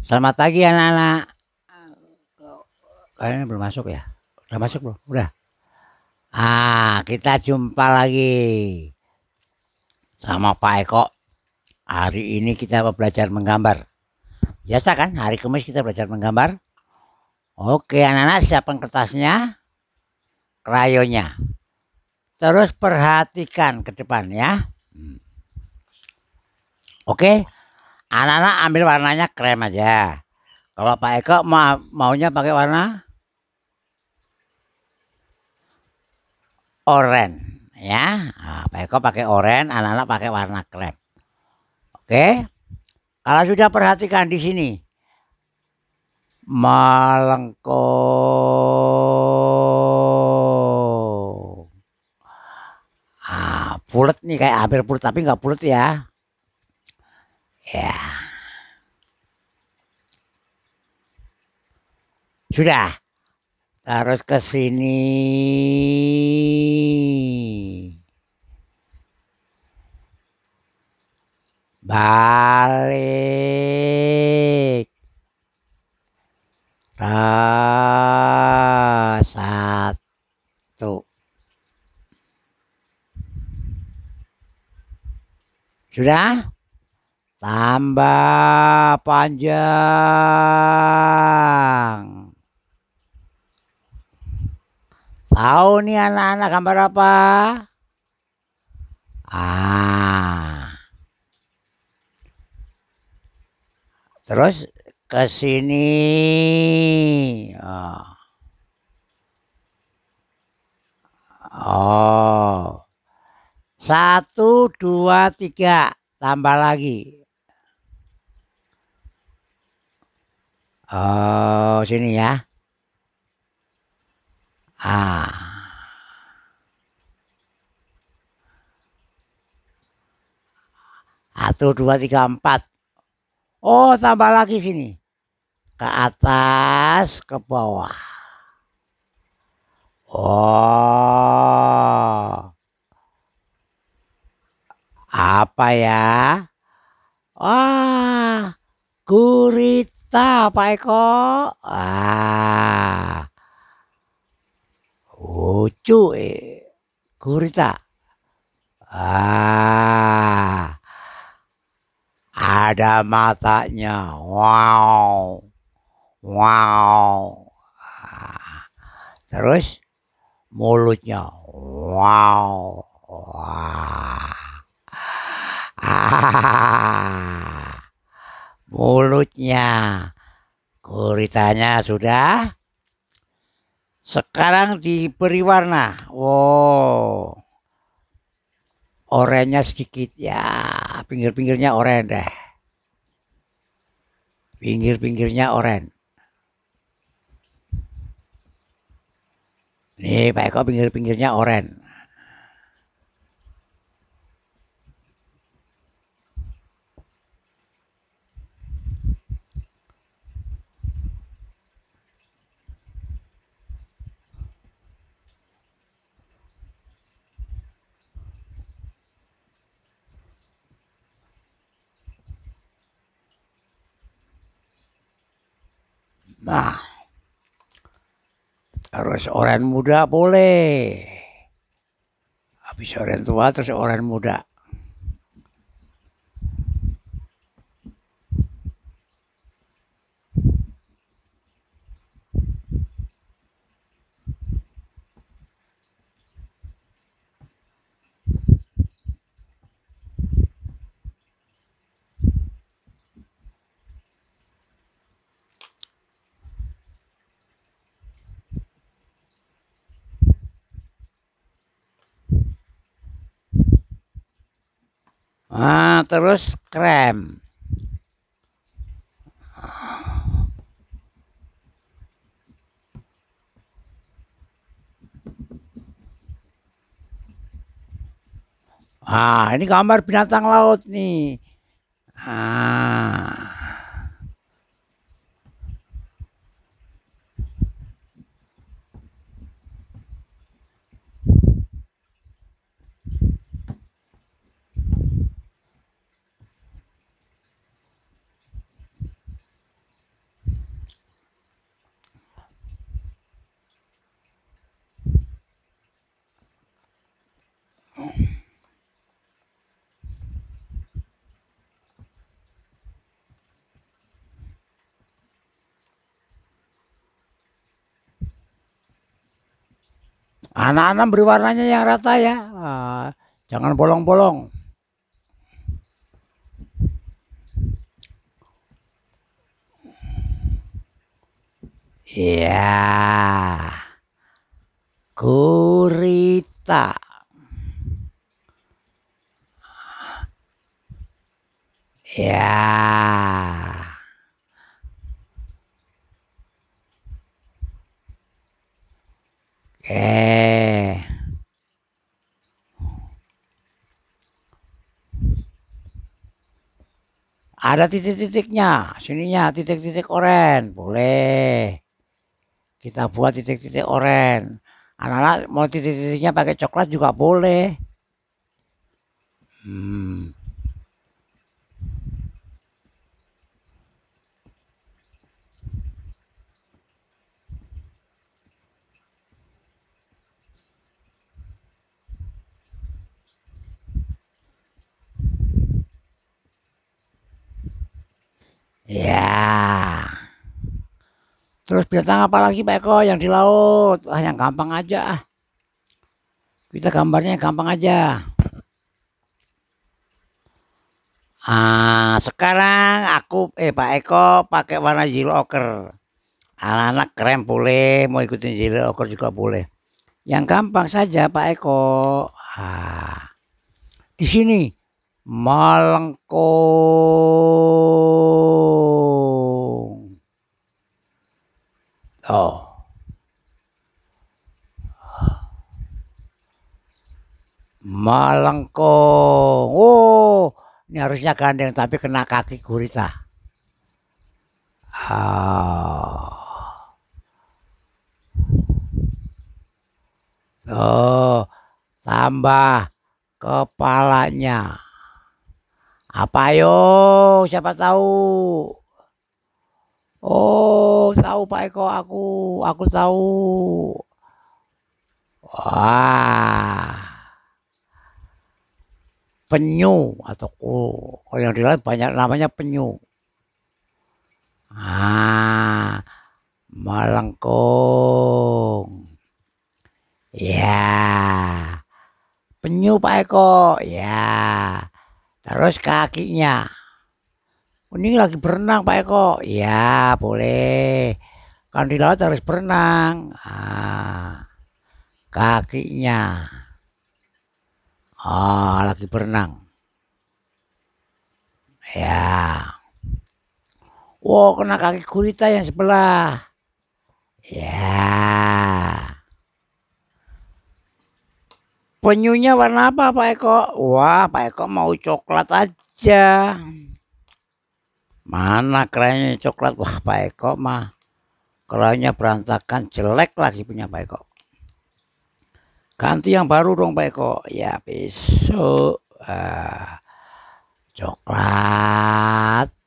Selamat pagi anak-anak. Kalian belum masuk ya? Udah masuk belum? Udah. Ah, kita jumpa lagi sama Pak Eko. Hari ini kita belajar menggambar. Biasa kan? Hari Kamis kita belajar menggambar. Oke, anak-anak siapkan kertasnya, krayonnya. Terus perhatikan ke depan ya. Hmm. Oke, anak-anak ambil warnanya krem aja. Kalau Pak Eko mau maunya pakai warna oranye ya. Nah, Pak Eko pakai oranye, anak-anak pakai warna krem. Oke. Kalau sudah perhatikan di sini. Malengko. Ah, bulat nih kayak hampir bulat tapi nggak bulat ya. Ya. Sudah. Terus ke sini. Balik. Tas satu. Sudah? Tambah panjang. Tahu nih anak-anak gambar apa? Ah. Terus ke sini. Oh. oh. Satu, dua, tiga. Tambah lagi. Oh, sini ya. Ah. Satu, dua, tiga, empat. Oh, tambah lagi sini. Ke atas, ke bawah. Oh. Apa ya? Wah, gurita Pak Eko. Ah. Lucu eh. Gurita. Ah. Ada matanya. Wow. Wow. Ah. Terus mulutnya. Wow. Wah. Ah. Mulutnya. Guritanya sudah. Sekarang diberi warna. Wow. Oranye sedikit ya. Pinggir-pinggirnya oranye deh. Pinggir-pinggirnya oranye. Nih Pak Eko pinggir-pinggirnya oranye. Nah, terus orang muda boleh. Habis orang tua terus orang muda. Ah, terus krem. Ah, ini gambar binatang laut nih. Ah. Anak-anak beri warnanya yang rata ya. Ah, jangan bolong-bolong. Ya. Gurita. Ya. Oke. Ada titik-titiknya, sininya titik-titik oren, boleh. Kita buat titik-titik oren. Anak-anak mau titik-titiknya pakai coklat juga boleh. Hmm. Ya. Terus binatang apa lagi Pak Eko yang di laut? Ah yang gampang aja ah. Kita gambarnya gampang aja. Ah, sekarang aku eh Pak Eko pakai warna zero oker. Anak-anak keren boleh, mau ikutin zero oker juga boleh. Yang gampang saja Pak Eko. Ah. Di sini Malengkung. Oh. Malengkung. Oh, ini harusnya gandeng tapi kena kaki gurita. Ah. Oh, tambah kepalanya. Apa yo? Siapa tahu? Oh, tahu Pak Eko aku, aku tahu. Wah. Penyu atau oh, yang di laut banyak namanya penyu. Ah, melengkung. Ya. Penyu Pak Eko. Ya. Terus kakinya. Ini lagi berenang Pak Eko. Ya, boleh. Kan di laut harus berenang. Ah. Kakinya. Oh, lagi berenang. Ya. Wow, kena kaki gurita yang sebelah. Ya. Penyunya warna apa Pak Eko? Wah, Pak Eko mau coklat aja. Mana kerennya coklat? Wah, Pak Eko mah. Kerennya berantakan, jelek lagi punya Pak Eko. Ganti yang baru dong Pak Eko. Ya besok. Uh, coklat.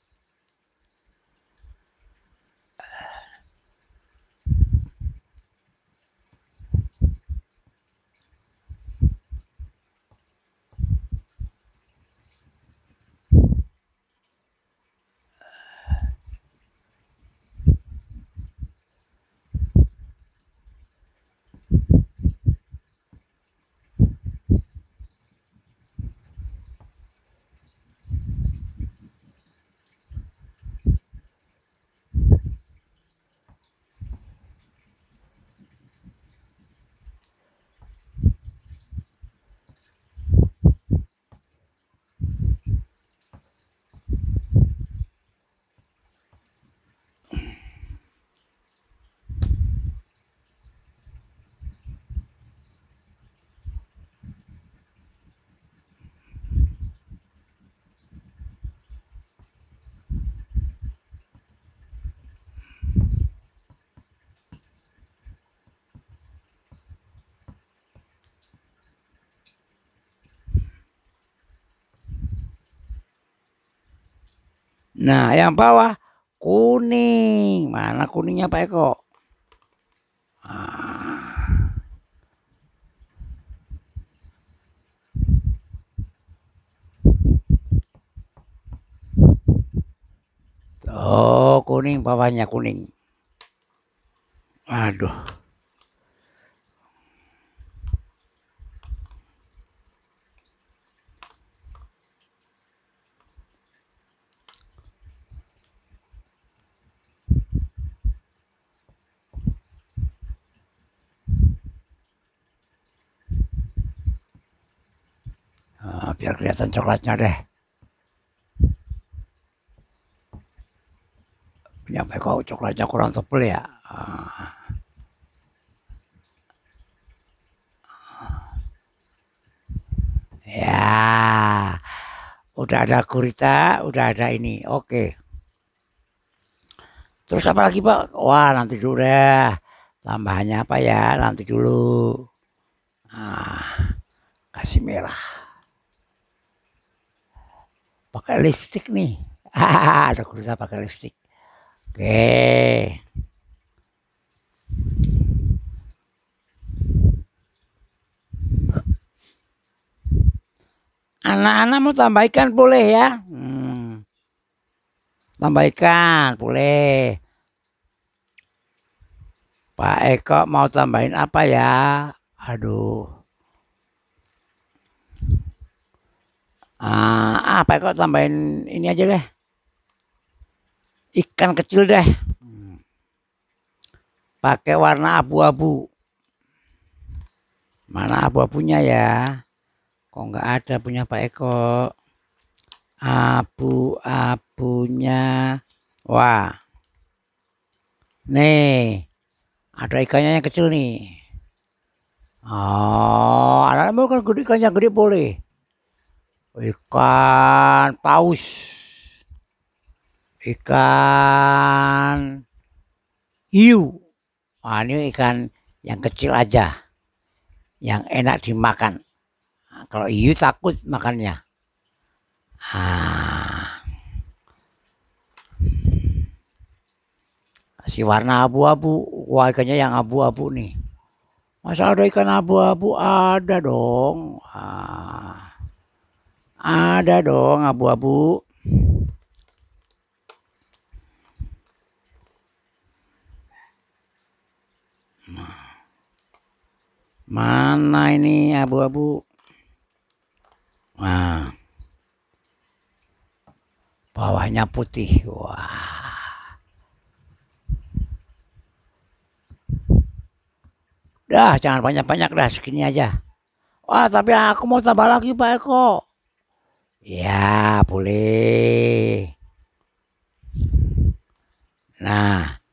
Nah, yang bawah kuning. Mana kuningnya Pak Eko? Ah. Oh, kuning bawahnya kuning. Aduh. Biar kelihatan coklatnya deh. Punya kok coklatnya kurang tebel ya? Ah. ya udah ada gurita udah ada ini oke. Terus apa lagi pak? Wah nanti dulu deh. Tambahannya apa ya? Nanti dulu. Ah, kasih merah pakai lipstick nih ada gurita pakai lipstick oke Anak-anak mau tambahkan boleh ya. Hmm. Tambahkan boleh. Pak Eko mau tambahin apa ya? Aduh. Ah, apa Eko tambahin ini aja deh. Ikan kecil deh. Pakai warna abu-abu. Mana abu-abunya ya? kok nggak ada punya Pak Eko abu-abunya wah nih ada ikannya yang kecil nih oh anak mau kan gede ikannya gede boleh ikan paus ikan hiu Wah, ini ikan yang kecil aja yang enak dimakan kalau hiu takut makannya. Ah. Kasih warna abu-abu. Wah yang abu-abu nih. Masa ada ikan abu-abu? Ada dong. Ah. Ada dong abu-abu. Mana ini abu-abu? Nah. Bawahnya putih. Wah. Dah, jangan banyak-banyak dah, segini aja. Wah, tapi aku mau tambah lagi Pak Eko. Ya, boleh. Nah,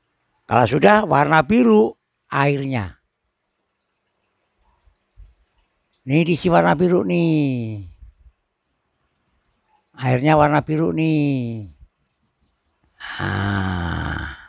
kalau sudah warna biru airnya. Ini diisi warna biru nih. Airnya warna biru nih. Ah.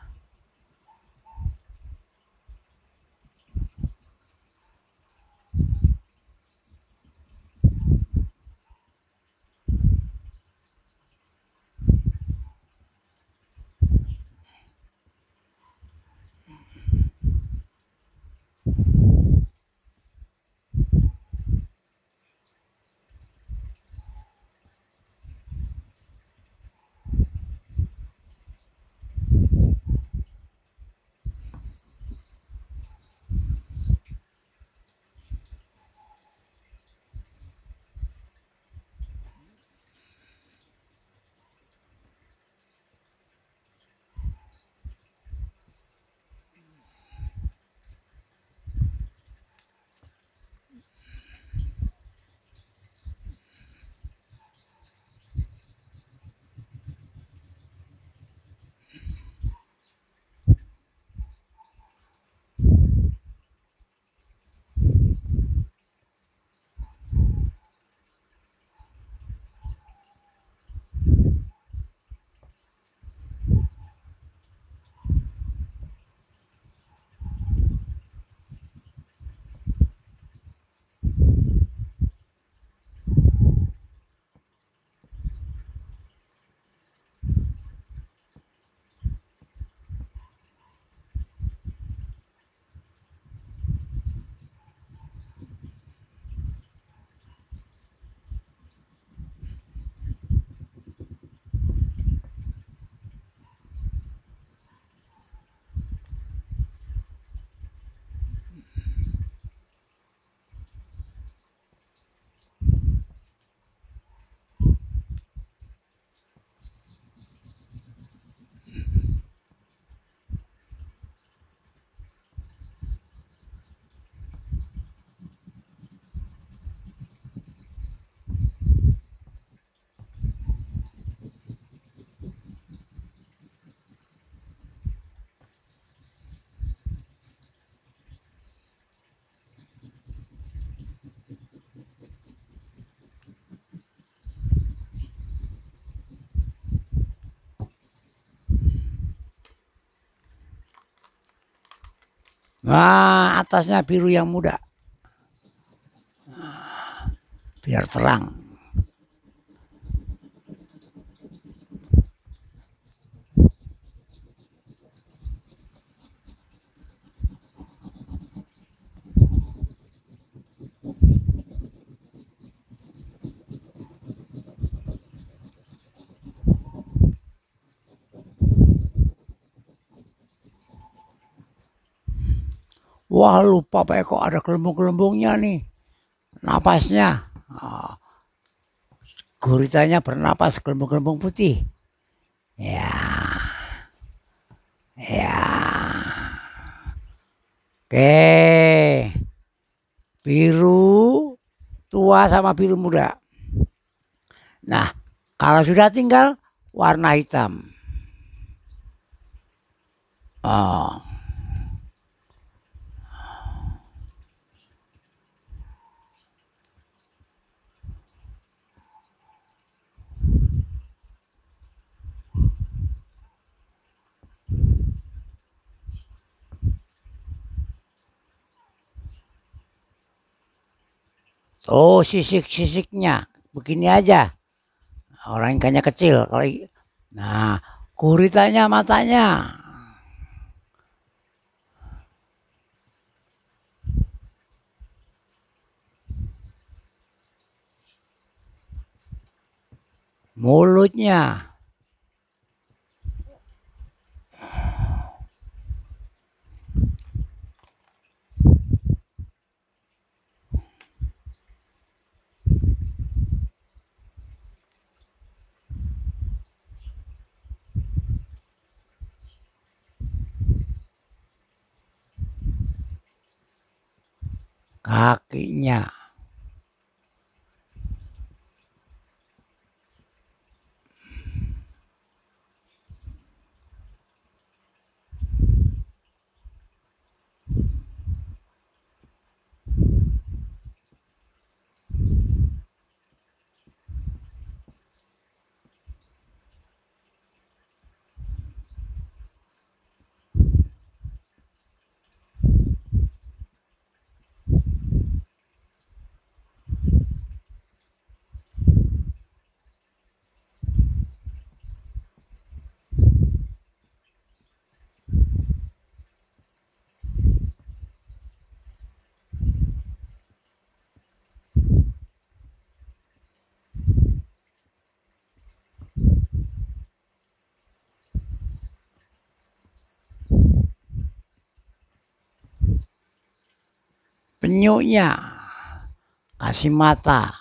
Nah, atasnya biru yang muda. Nah, biar terang. Wah lupa Pak Eko ada gelembung-gelembungnya nih. Napasnya. Oh. Guritanya bernapas gelembung-gelembung putih. Ya. Ya. Oke. Biru tua sama biru muda. Nah, kalau sudah tinggal warna hitam. Oh. Oh sisik-sisiknya begini aja. Orang ikannya kecil. Kalau nah kuritanya matanya. Mulutnya. Kakinya. Penyuknya kasih mata.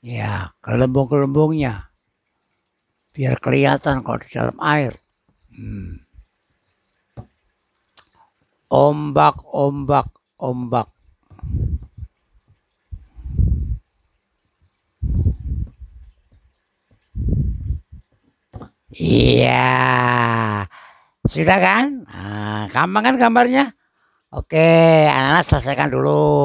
Ya, kelembung-kelembungnya biar kelihatan kalau di dalam air. Hmm. Ombak, ombak, ombak. Iya, sudah kan? Nah, gampang kan gambarnya? Oke, anak-anak selesaikan dulu.